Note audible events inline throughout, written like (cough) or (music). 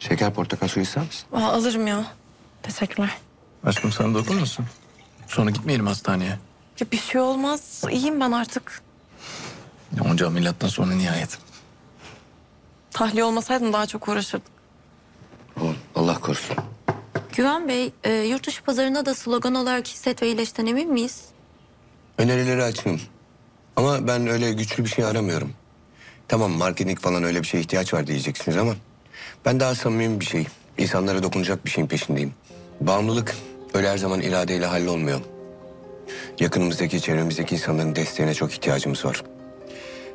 Şeker portakal suyu ister misin? Aa, alırım ya. Teşekkürler. Aşkım sana dokunmasın. Sonra gitmeyelim hastaneye. Ya bir şey olmaz. İyiyim ben artık. Ya Onca ameliyattan sonra nihayet. Tahliye olmasaydım daha çok uğraşırdım. Oğlum, Allah korusun. Güven Bey, e, yurt dışı pazarına da slogan olarak hisset ve iyileşten emin miyiz? Önerileri açayım. Ama ben öyle güçlü bir şey aramıyorum. Tamam marketing falan öyle bir şeye ihtiyaç var diyeceksiniz ama... ...ben daha samimi bir şey, insanlara dokunacak bir şeyin peşindeyim. Bağımlılık öyle her zaman iradeyle hallolmuyor. Yakınımızdaki, çevremizdeki insanların desteğine çok ihtiyacımız var.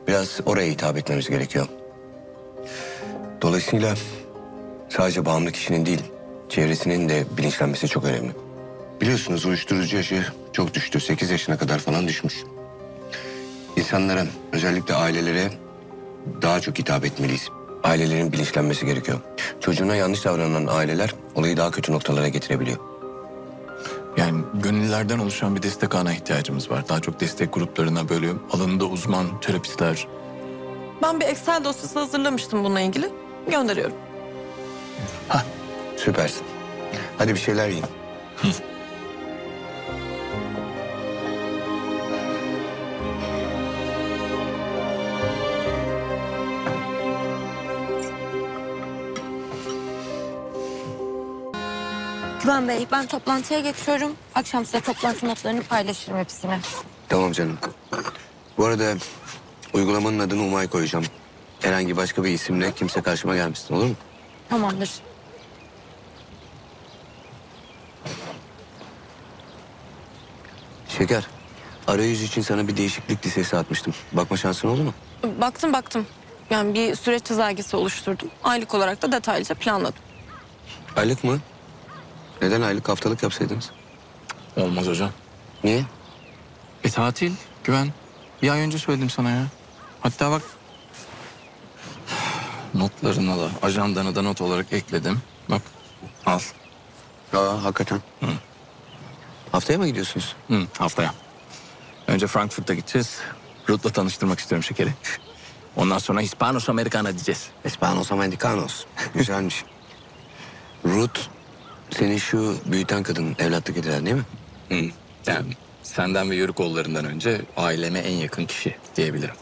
Biraz oraya hitap etmemiz gerekiyor. Dolayısıyla sadece bağımlı kişinin değil, çevresinin de bilinçlenmesi çok önemli. Biliyorsunuz uyuşturucu yaşı çok düştü. 8 yaşına kadar falan düşmüş. İnsanlara, özellikle ailelere daha çok hitap etmeliyiz. Ailelerin bilinçlenmesi gerekiyor. Çocuğuna yanlış davranan aileler olayı daha kötü noktalara getirebiliyor. Yani gönüllerden oluşan bir destek ağına ihtiyacımız var. Daha çok destek gruplarına böyle alanında uzman terapistler. Ben bir Excel dosyası hazırlamıştım bununla ilgili. Gönderiyorum. Süpersin. Hadi bir şeyler yiyin. Güven Bey, ben toplantıya geçiyorum. Akşam size toplantı notlarını paylaşırım hepsini. Tamam canım. Bu arada uygulamanın adını Umay koyacağım. Herhangi başka bir isimle kimse karşıma gelmesin olur mu? Tamamdır. Şeker, arayüz için sana bir değişiklik listesi atmıştım. Bakma şansın oldu mu? Baktım baktım. Yani bir süreç çizelgesi oluşturdum. Aylık olarak da detaylıca planladım. Aylık mı? Neden aylık haftalık yapsaydınız? Olmaz hocam. Niye? E tatil, güven. Bir ay önce söyledim sana ya. Hatta bak... Notlarına da, ajandana da not olarak ekledim. Bak, al. Aa, hakikaten. Haftaya mı gidiyorsunuz? Hı, haftaya. Önce Frankfurt'a gideceğiz. Ruth'la tanıştırmak istiyorum şekeri. Ondan sonra Hispanos Americana diyeceğiz. Espanos Americanos. (laughs) Güzelmiş. Ruth, senin şu büyüten kadın evlatlık edilen değil mi? Hı. Yani senden ve yörük oğullarından önce aileme en yakın kişi diyebilirim.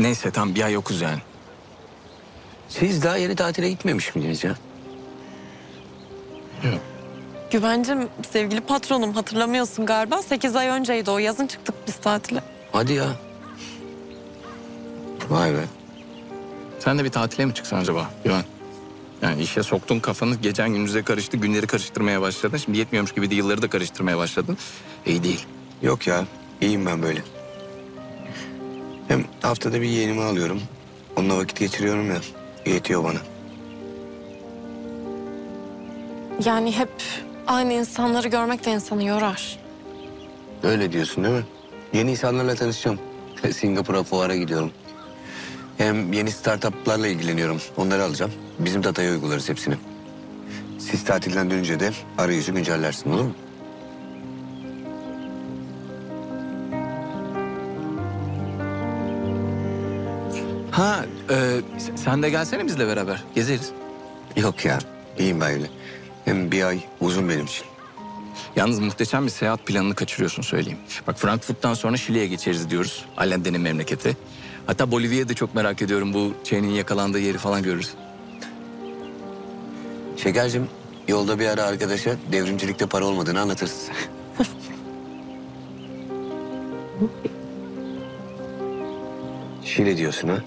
Neyse tam bir ay yokuz yani. Siz daha yeni tatile gitmemiş miydiniz ya? Güvencim sevgili patronum hatırlamıyorsun galiba. Sekiz ay önceydi o. Yazın çıktık biz tatile. Hadi ya. Vay be. Sen de bir tatile mi çıksan acaba Güven? Yani işe soktun kafanı gecen gündüze karıştı günleri karıştırmaya başladın. Şimdi yetmiyormuş gibi de yılları da karıştırmaya başladın. İyi değil. Yok ya, iyiyim ben böyle. Hem haftada bir yeğenimi alıyorum. Onunla vakit geçiriyorum ya. Yetiyor bana. Yani hep aynı insanları görmek de insanı yorar. Öyle diyorsun değil mi? Yeni insanlarla tanışacağım. (laughs) Singapur'a fuara gidiyorum. Hem yeni startuplarla ilgileniyorum. Onları alacağım. Bizim datayı uygularız hepsini. Siz tatilden dönünce de arayüzü güncellersin olur mu? Ha e, sen de gelsene bizle beraber gezeriz. Yok ya. iyiyim ben öyle. Hem bir ay uzun benim için. Yalnız muhteşem bir seyahat planını kaçırıyorsun söyleyeyim. Bak Frankfurt'tan sonra Şili'ye geçeriz diyoruz. Allende'nin memleketi. Hatta Bolivya'yı da çok merak ediyorum. Bu Che'nin yakalandığı yeri falan görürüz. Şekercim yolda bir ara arkadaşa devrimcilikte para olmadığını anlatırsın. (laughs) Şile diyorsun ha?